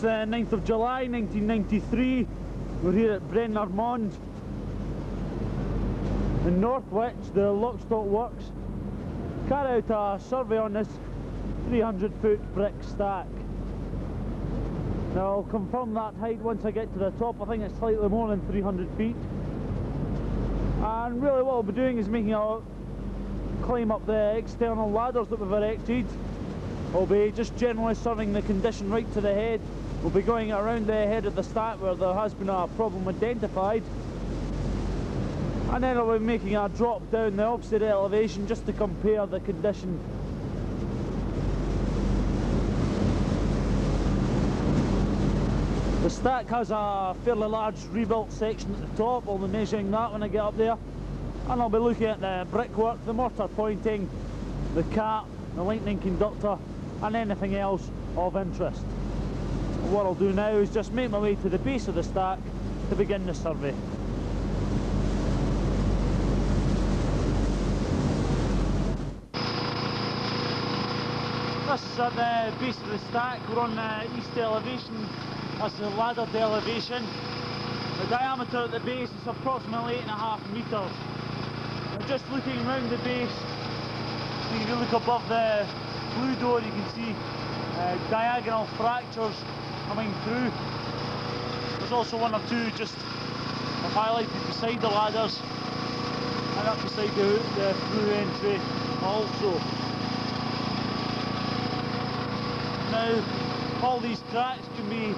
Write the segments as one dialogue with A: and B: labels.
A: It's uh, the 9th of July 1993. We're here at Brunner Mond in Northwich, the Lostock Works. Carry out a survey on this 300 foot brick stack. Now I'll confirm that height once I get to the top. I think it's slightly more than 300 feet. And really what I'll be doing is making a climb up the external ladders that we've erected. I'll be just generally surveying the condition right to the head. We'll be going around the head of the stack where there has been a problem identified. And then I'll be making a drop down the opposite elevation just to compare the condition The stack has a fairly large rebuilt section at the top, I'll be measuring that when I get up there. And I'll be looking at the brickwork, the mortar pointing, the cap, the lightning conductor and anything else of interest. What I'll do now is just make my way to the base of the stack to begin the survey. This is at the base of the stack, we're on the east elevation, that's the laddered elevation. The diameter at the base is approximately 8.5 metres. I'm just looking around the base if you look above the blue door you can see uh, diagonal fractures coming through. There's also one or two just highlighted beside the ladders and up beside the, the through entry also. Now all these cracks can be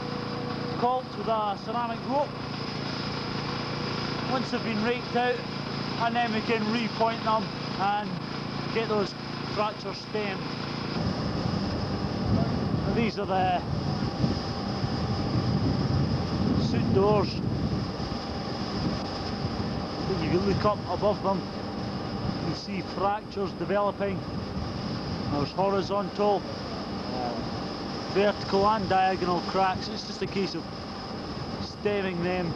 A: caulked with a ceramic rope once they've been raked out and then we can repoint them and get those fractures stemmed. These are the doors. If you look up above them, you see fractures developing. There's horizontal, uh, vertical and diagonal cracks. It's just a case of stemming them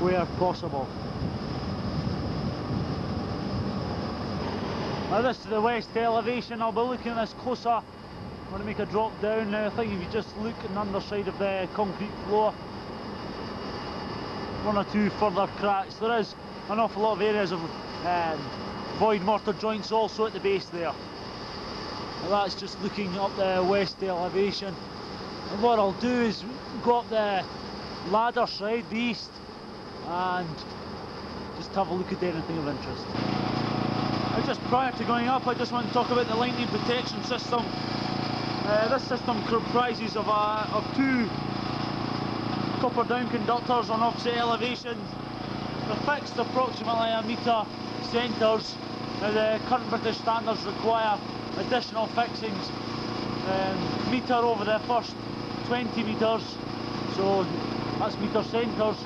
A: where possible. Now this is the west elevation, I'll be looking at this closer. I'm going to make a drop down now. I think if you just look at the underside of the concrete floor, one or two further cracks. There is an awful lot of areas of um, void mortar joints also at the base there. Now that's just looking up the west elevation. And what I'll do is go up the ladder side, the east, and just have a look at anything of interest just prior to going up, I just want to talk about the lightning protection system. Uh, this system comprises of, uh, of two copper down conductors on offset elevations. They're fixed approximately a metre centres. Now the current British standards require additional fixings, um, metre over the first 20 metres, so that's metre centres,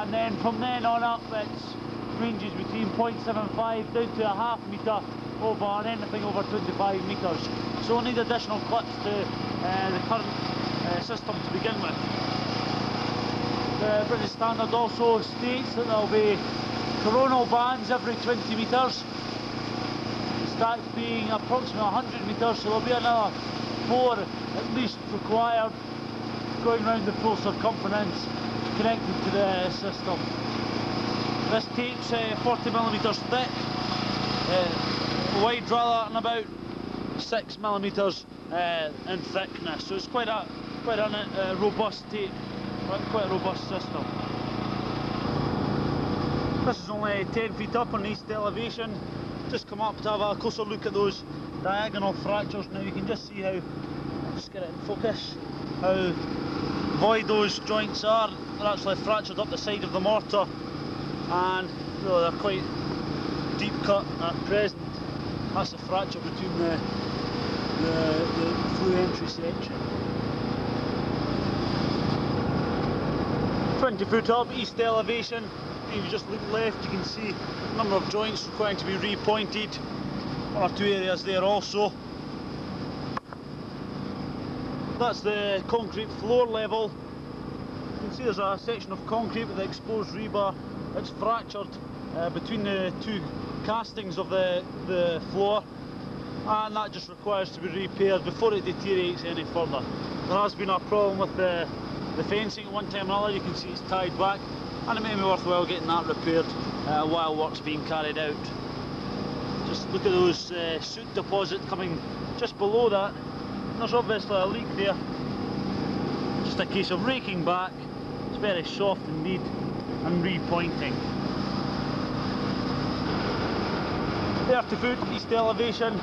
A: and then from then on up it's ranges between 0.75 down to a half metre over and anything over 25 metres. So we'll need additional clips to uh, the current uh, system to begin with. The British Standard also states that there will be coronal bands every 20 metres. Stack being approximately 100 metres, so there'll be another four at least required going around the full circumference connected to the system. This tape's uh, 40 millimeters thick, uh, wide rather than about 6 millimeters uh, in thickness. So it's quite a quite a uh, robust tape, quite a robust system. This is only 10 feet up on east elevation. Just come up to have a closer look at those diagonal fractures. Now you can just see how, just get it in focus, how void those joints are. They're actually fractured up the side of the mortar and you know, they're quite deep cut at present. That's a fracture between the, the, the flue entry section. 20 foot up, east elevation. If you just look left you can see a number of joints requiring to be repointed. One or two areas there also. That's the concrete floor level. You can see there's a section of concrete with the exposed rebar it's fractured uh, between the two castings of the, the floor and that just requires to be repaired before it deteriorates any further. there has been a problem with the, the fencing at one time or another, you can see it's tied back and it may be worthwhile getting that repaired uh, while work's being carried out. Just look at those uh, soot deposit coming just below that and there's obviously a leak there. Just a case of raking back, it's very soft indeed and repointing. 30 foot east elevation.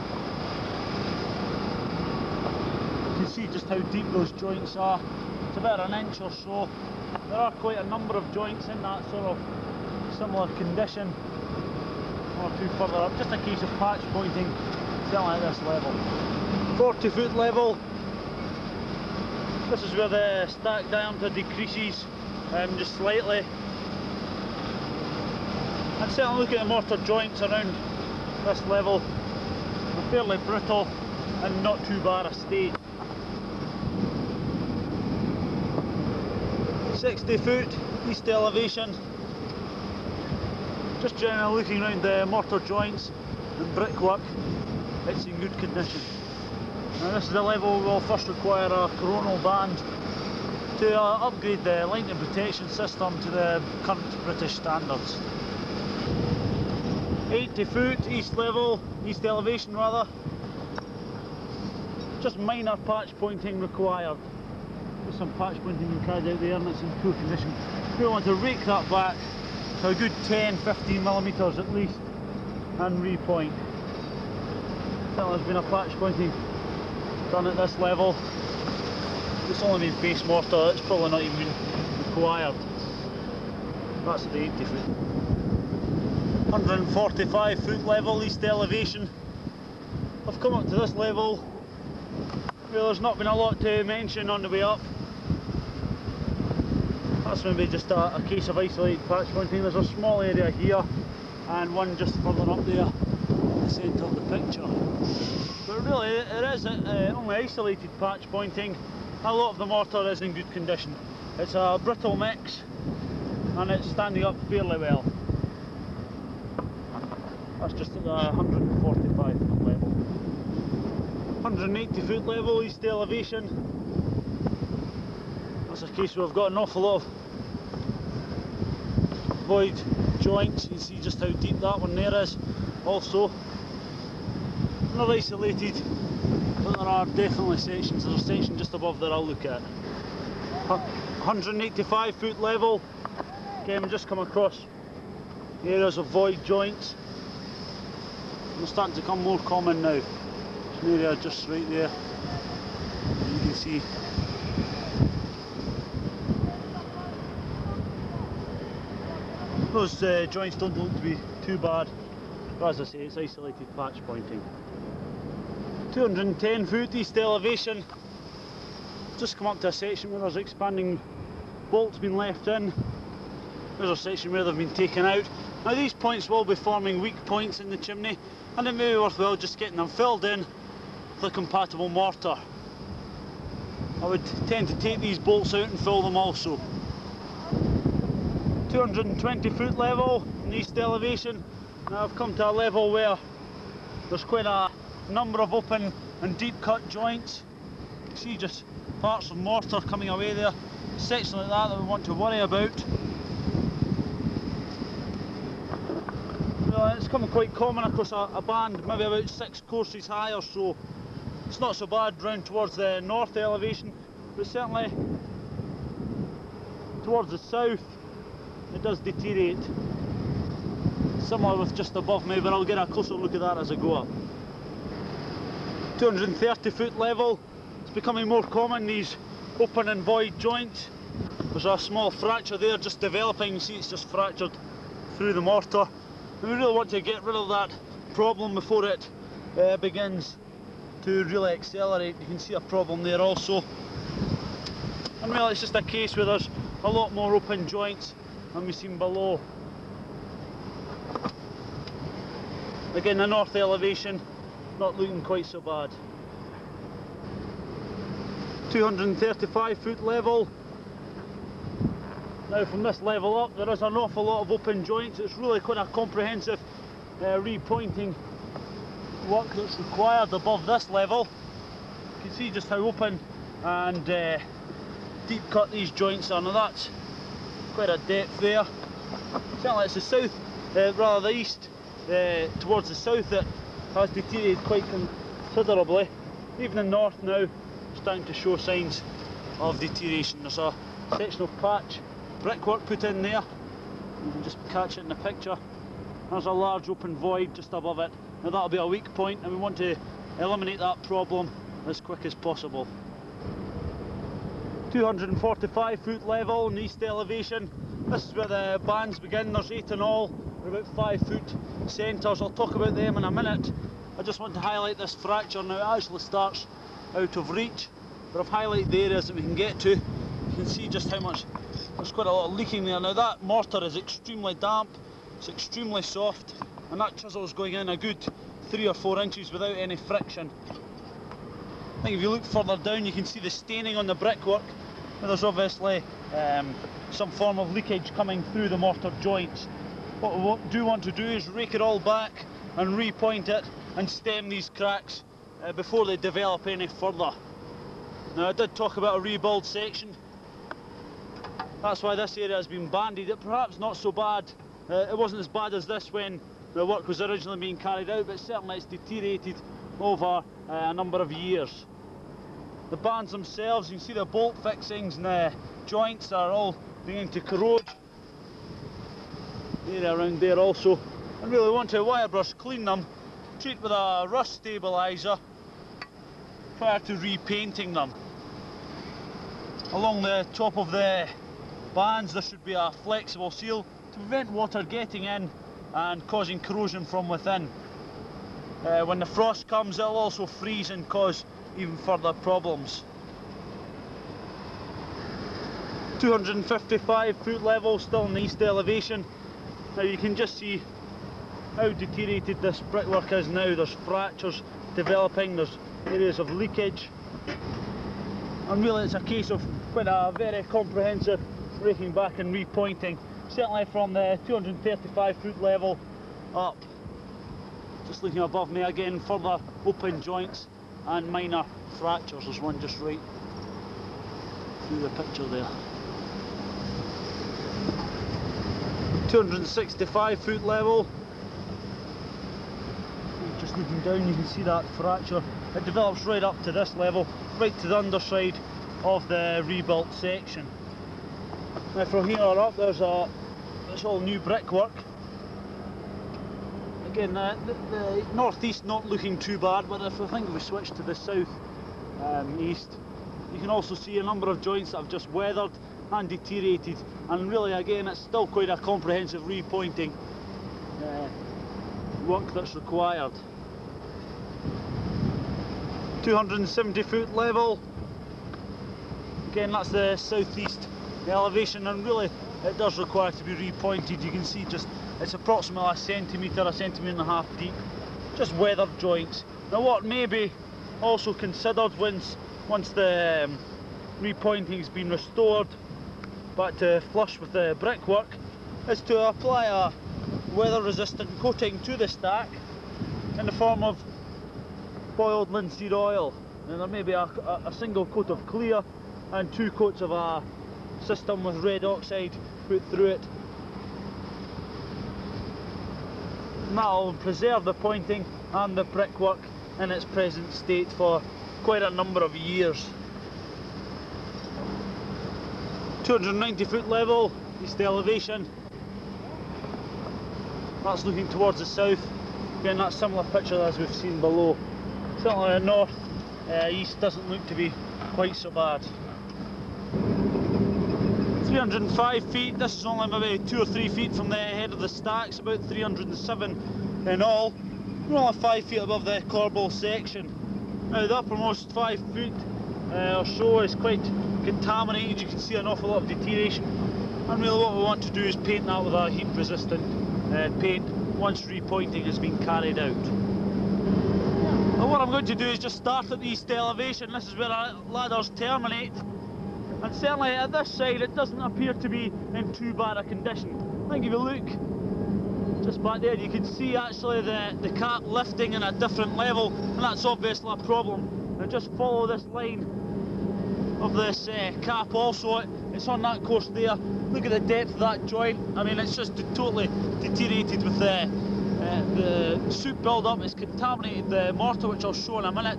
A: You can see just how deep those joints are. It's about an inch or so. There are quite a number of joints in that sort of similar condition. Or two further up. Just a case of patch pointing, certainly at this level. 40 foot level. This is where the stack diameter decreases um, just slightly. And certainly look at the mortar joints around this level. They're fairly brittle and not too bad a state. 60 foot east elevation. Just generally looking around the mortar joints and brickwork, it's in good condition. Now this is the level we'll first require a coronal band to uh, upgrade the lightning protection system to the current British standards. 80 foot east level, east elevation rather. Just minor patch pointing required. Some patch pointing being carried out there and it's in poor condition. We want to rake that back to a good 10-15 millimetres at least and repoint. There's been a patch pointing done at this level. It's only been base mortar, it's probably not even required. That's at the 80 foot. 145 foot level east elevation. I've come up to this level well, there's not been a lot to mention on the way up. That's maybe just a, a case of isolated patch pointing. There's a small area here and one just further up there in the centre of the picture. But really it is uh, only isolated patch pointing. A lot of the mortar is in good condition. It's a brittle mix and it's standing up fairly well. That's just at the 145 foot level. 180 foot level east elevation. That's a case where I've got an awful lot of void joints. You can see just how deep that one there is. Also, not isolated, but there are definitely sections. There's a section just above there I'll look at. 185 foot level. Again, just come across areas of void joints. They're starting to become more common now area just right there you can see those uh, joints don't look to be too bad. But as I say it's isolated patch pointing. 210 foot east elevation. Just come up to a section where there's expanding bolts been left in. There's a section where they've been taken out. Now these points will be forming weak points in the chimney and it may be worthwhile just getting them filled in with a compatible mortar. I would tend to take these bolts out and fill them also. 220 foot level in east elevation. Now I've come to a level where there's quite a number of open and deep cut joints. You see just parts of mortar coming away there. A section like that that we want to worry about. Well, it's coming quite common across a, a band, maybe about six courses high or so. It's not so bad round towards the north elevation, but certainly towards the south it does deteriorate. Similar with just above me, but I'll get a closer look at that as I go up. 230 foot level, it's becoming more common, these open and void joints. There's a small fracture there just developing, you see it's just fractured through the mortar. We really want to get rid of that problem before it uh, begins to really accelerate. You can see a problem there also. And really it's just a case where there's a lot more open joints we've seen below. Again the north elevation not looking quite so bad. 235 foot level. Now from this level up there is an awful lot of open joints. It's really quite a comprehensive uh, repointing work that's required above this level. You can see just how open and uh, deep cut these joints are. Now that's quite a depth there. Certainly it's the south, uh, rather the east, uh, towards the south that has deteriorated quite considerably. Even the north now starting to show signs of deterioration. There's a section of patch brickwork put in there. You can just catch it in the picture. There's a large open void just above it. Now that'll be a weak point and we want to eliminate that problem as quick as possible. 245 foot level in east elevation. This is where the bands begin, there's eight in all. They're about five foot centres, I'll talk about them in a minute. I just want to highlight this fracture now, it actually starts out of reach. But I've highlighted the areas that we can get to. You can see just how much, there's quite a lot of leaking there. Now that mortar is extremely damp, it's extremely soft, and that chisel is going in a good three or four inches without any friction. I think if you look further down you can see the staining on the brickwork. There's obviously um, some form of leakage coming through the mortar joints. What we do want to do is rake it all back and repoint it and stem these cracks uh, before they develop any further. Now I did talk about a rebuild section. That's why this area has been bandied. It perhaps not so bad. Uh, it wasn't as bad as this when the work was originally being carried out, but certainly it's deteriorated over uh, a number of years. The bands themselves, you can see the bolt fixings and the joints are all beginning to corrode. Around there also. I really want to wire brush clean them, treat with a rust stabiliser prior to repainting them. Along the top of the bands there should be a flexible seal to prevent water getting in and causing corrosion from within. Uh, when the frost comes it'll also freeze and cause even further problems. 255 foot level still in east elevation. Now you can just see how deteriorated this brickwork is now. There's fractures developing, there's areas of leakage. And really it's a case of quite a very comprehensive raking back and repointing. Certainly from the 235 foot level up. Just looking above me again, further open joints and minor fractures. There's one just right through the picture there. 265 foot level. Just looking down you can see that fracture. It develops right up to this level, right to the underside of the rebuilt section. Now from here on up there's a it's all new brickwork again, uh, the, the northeast not looking too bad, but if I think we switch to the south um, east, you can also see a number of joints that have just weathered and deteriorated. And really, again, it's still quite a comprehensive repointing uh, work that's required. 270 foot level. Again, that's the southeast elevation, and really, it does require to be repointed. You can see just it's approximately a centimetre, a centimetre and a half deep. Just weathered joints. Now what may be also considered once, once the um, repointing has been restored back to flush with the brickwork is to apply a weather resistant coating to the stack in the form of boiled linseed oil. And there may be a, a, a single coat of clear and two coats of a system with red oxide put through it and that'll preserve the pointing and the brickwork in its present state for quite a number of years. 290 foot level, east elevation. That's looking towards the south. Again, that similar picture as we've seen below. Certainly the north, uh, east doesn't look to be quite so bad. 305 feet, this is only maybe two or three feet from the head of the stacks, about 307 in all. We're only five feet above the corbel section. Now the uppermost five foot uh, or so is quite contaminated, you can see an awful lot of deterioration. And really what we want to do is paint that with a heat resistant uh, paint once repointing has been carried out. Now what I'm going to do is just start at the east elevation, this is where our ladders terminate and certainly at this side it doesn't appear to be in too bad a condition. I think if you look just back there you can see actually the, the cap lifting in a different level and that's obviously a problem. Now just follow this line of this uh, cap also. It's on that course there. Look at the depth of that joint. I mean, it's just totally deteriorated with the, uh, the soot build-up. It's contaminated the mortar, which I'll show in a minute.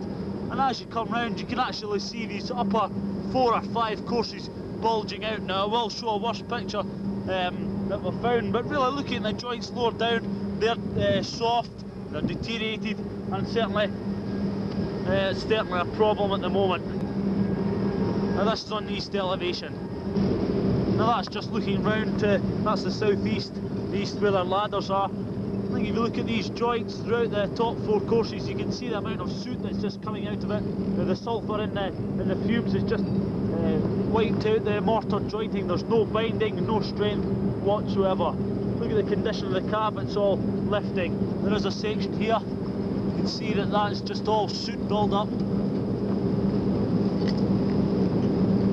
A: And as you come round, you can actually see these upper four or five courses bulging out. Now, I will show a worse picture um, that we found, but really looking at the joints lower down, they're uh, soft, they're deteriorated, and certainly uh, it's certainly a problem at the moment. Now this is on the east elevation. Now that's just looking round to, that's the southeast, the east where their ladders are. Think if you look at these joints throughout the top four courses, you can see the amount of soot that's just coming out of it. The sulphur in the, in the fumes is just uh, wiped out the mortar jointing. There's no binding, no strength whatsoever. Look at the condition of the cab, it's all lifting. There is a section here, you can see that that's just all soot build up.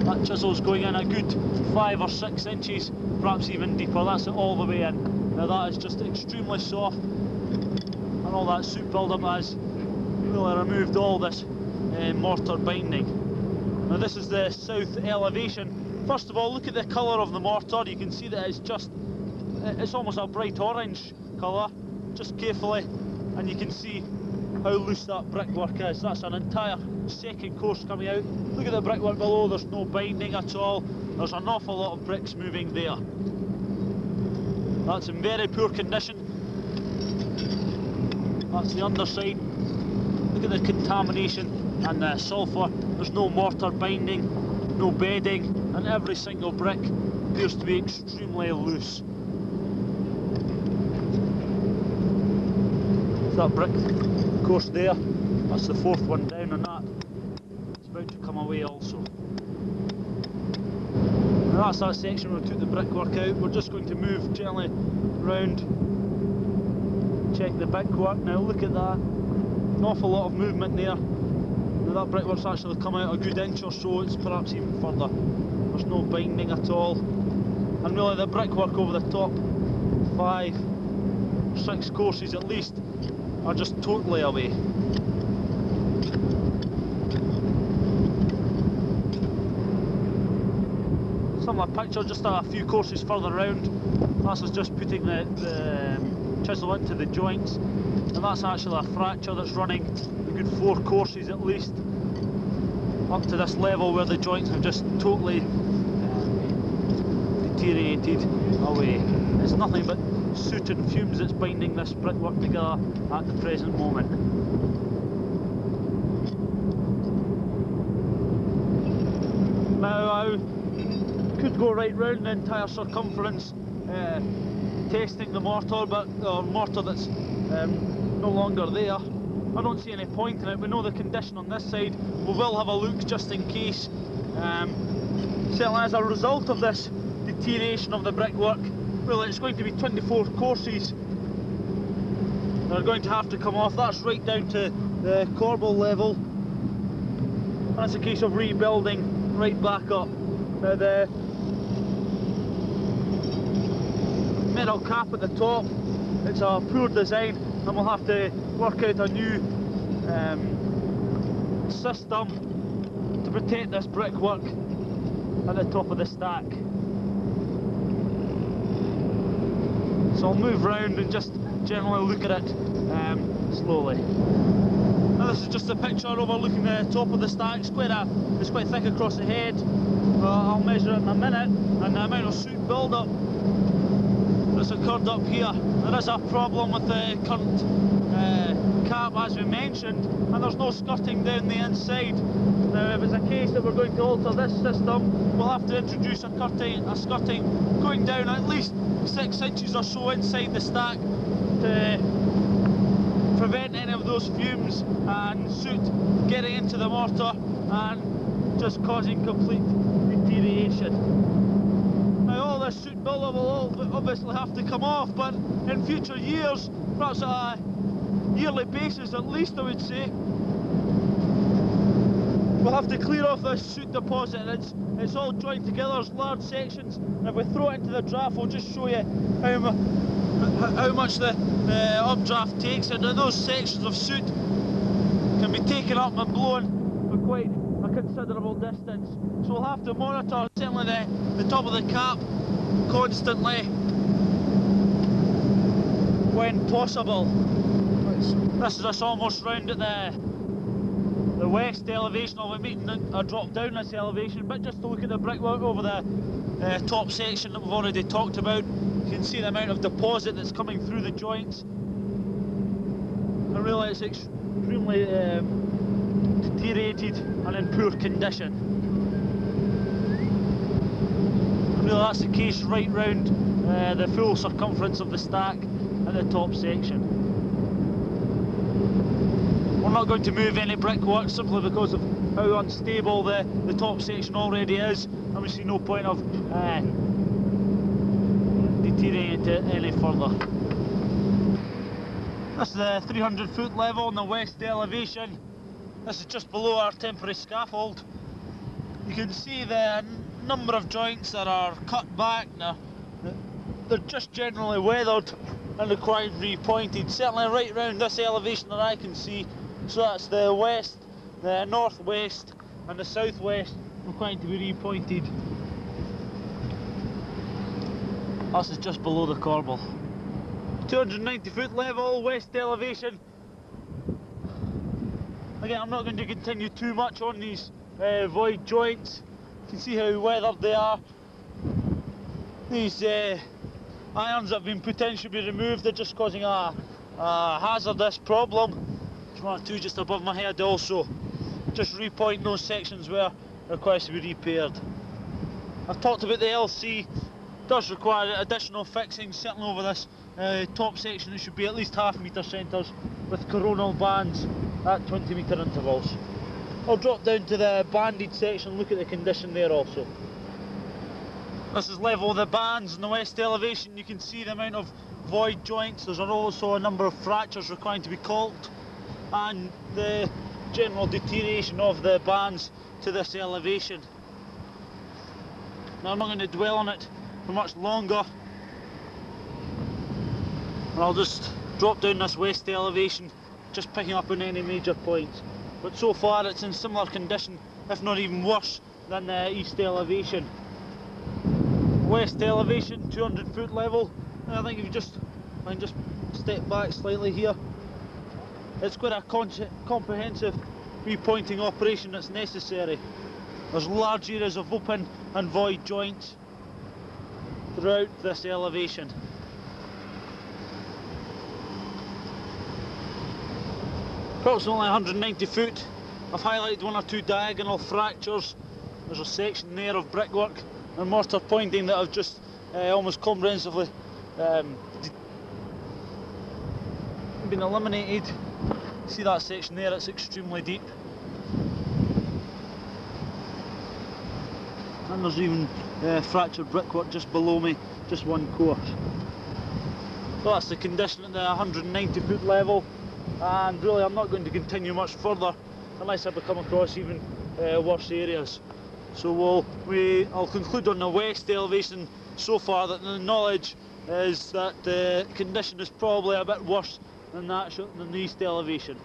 A: That chisel's going in a good five or six inches, perhaps even deeper. That's it all the way in. Now that is just extremely soft, and all that soot build-up has really removed all this uh, mortar binding. Now this is the south elevation. First of all, look at the colour of the mortar. You can see that it's just, it's almost a bright orange colour. Just carefully, and you can see how loose that brickwork is. That's an entire second course coming out. Look at the brickwork below, there's no binding at all. There's an awful lot of bricks moving there. That's in very poor condition. That's the underside. Look at the contamination and the sulphur. There's no mortar binding, no bedding, and every single brick appears to be extremely loose. that brick of course there, that's the fourth one down on that. It's about to come away also. That's that section where we took the brickwork out. We're just going to move gently round, check the brickwork. Now look at that, an awful lot of movement there. Now that brickwork's actually come out a good inch or so, it's perhaps even further. There's no binding at all. And really the brickwork over the top, five, six courses at least, are just totally away. Similar picture, just a few courses further round. That's us just putting the, the um, chisel into the joints, and that's actually a fracture that's running a good four courses at least, up to this level where the joints have just totally um, deteriorated away. It's nothing but soot and fumes that's binding this brickwork together at the present moment. Now could go right round the entire circumference uh, testing the mortar, but or mortar that's um, no longer there. I don't see any point in it. We know the condition on this side. We will have a look just in case. Um, certainly as a result of this deterioration of the brickwork, well, it's going to be 24 courses that are going to have to come off. That's right down to the corbel level. That's a case of rebuilding right back up. Now the metal cap at the top, it's a poor design and we'll have to work out a new um, system to protect this brickwork at the top of the stack. So I'll move round and just generally look at it um, slowly. Now this is just a picture overlooking the top of the stack. It's quite, a, it's quite thick across the head. Uh, I'll measure it in a minute and the amount of soot build-up occurred up here. There is a problem with the current uh, cap as we mentioned and there's no skirting down the inside. Now if it's a case that we're going to alter this system we'll have to introduce a, curtain, a skirting going down at least six inches or so inside the stack to prevent any of those fumes and soot getting into the mortar and just causing complete deterioration. This soot buildup will obviously have to come off but in future years, perhaps a yearly basis at least I would say, we'll have to clear off this soot deposit it's it's all joined together as large sections and if we throw it into the draft we'll just show you how, how much the updraft takes and those sections of soot can be taken up and blown for quite a considerable distance. So we'll have to monitor certainly the, the top of the cap constantly when possible. This is us almost round at the the west elevation of it, meeting a drop down this elevation, but just to look at the brickwork over the uh, top section that we've already talked about, you can see the amount of deposit that's coming through the joints. I realise it's extremely um, deteriorated and in poor condition. That's the case right round uh, the full circumference of the stack at the top section. We're not going to move any brickwork simply because of how unstable the, the top section already is and we see no point of uh, deteriorating it any further. This is the 300 foot level on the west elevation. This is just below our temporary scaffold. You can see the number of joints that are cut back now. They're just generally weathered and required repointed. Certainly right around this elevation that I can see so that's the west, the northwest and the southwest requiring to be repointed. This is just below the corbel. 290 foot level, west elevation. Again, I'm not going to continue too much on these uh, void joints. Can see how weathered they are. These uh, irons have been potentially be removed, they're just causing a, a hazardous problem one or two just above my head also. Just repointing those sections where requires to be repaired. I've talked about the LC, does require additional fixing, certainly over this uh, top section it should be at least half metre centres with coronal bands at 20 metre intervals. I'll drop down to the banded section, and look at the condition there also. This is level of the bands in the west elevation, you can see the amount of void joints, there's also a number of fractures requiring to be caulked and the general deterioration of the bands to this elevation. Now I'm not going to dwell on it for much longer and I'll just drop down this west elevation just picking up on any major points but so far it's in similar condition if not even worse than the east elevation. West elevation 200 foot level and I think if you just I can just step back slightly here it's quite a comprehensive repointing operation that's necessary. There's large areas of open and void joints throughout this elevation. Approximately 190 foot. I've highlighted one or two diagonal fractures. There's a section there of brickwork and mortar pointing that I've just uh, almost comprehensively um, been eliminated See that section there, it's extremely deep. And there's even uh, fractured brickwork just below me, just one course. So that's the condition at the 190 foot level and really I'm not going to continue much further unless I become across even uh, worse areas. So we'll, we, I'll conclude on the west elevation so far that the knowledge is that the condition is probably a bit worse than that than the east elevation.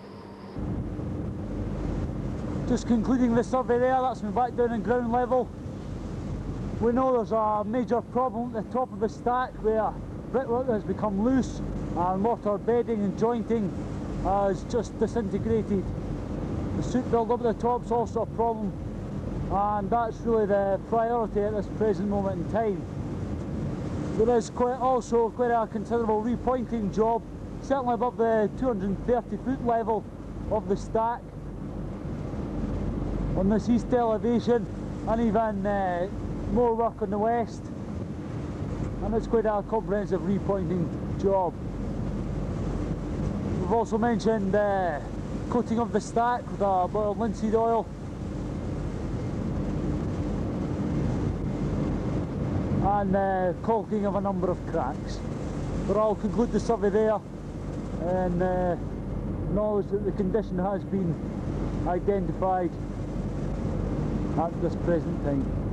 A: Just concluding the survey there, that's me back down in ground level. We know there's a major problem at the top of the stack where brickwork has become loose and mortar bedding and jointing has just disintegrated. The soot build-up at the top's also a problem and that's really the priority at this present moment in time. There is quite also quite a considerable repointing job certainly above the 230 foot level of the stack on this east elevation and even uh, more work on the west and it's quite a comprehensive repointing job. We've also mentioned uh, coating of the stack with a boiled linseed oil and uh, caulking of a number of cracks. But I'll conclude the survey there and uh, knowledge that the condition has been identified at this present time.